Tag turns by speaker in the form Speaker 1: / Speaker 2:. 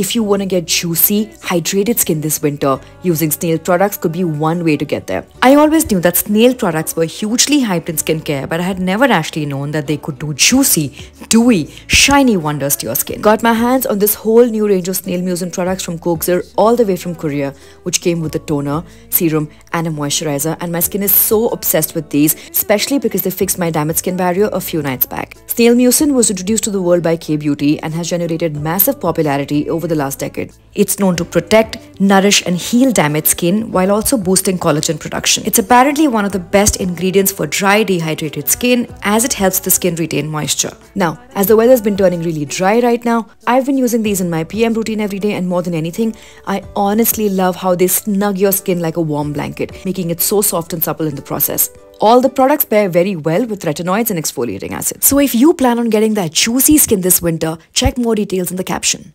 Speaker 1: If you want to get juicy, hydrated skin this winter, using snail products could be one way to get there. I always knew that snail products were hugely hyped in skincare, but I had never actually known that they could do juicy, dewy, shiny wonders to your skin. Got my hands on this whole new range of snail mucin products from Coxir all the way from Korea, which came with a toner, serum, and a moisturizer, and my skin is so obsessed with these, especially because they fixed my damaged skin barrier a few nights back. Snail mucin was introduced to the world by K-Beauty and has generated massive popularity over the last decade. It's known to protect, nourish, and heal damaged skin while also boosting collagen production. It's apparently one of the best ingredients for dry, dehydrated skin as it helps the skin retain moisture. Now, as the weather's been turning really dry right now, I've been using these in my PM routine every day, and more than anything, I honestly love how they snug your skin like a warm blanket, making it so soft and supple in the process. All the products pair very well with retinoids and exfoliating acids. So if you plan on getting that juicy skin this winter, check more details in the caption.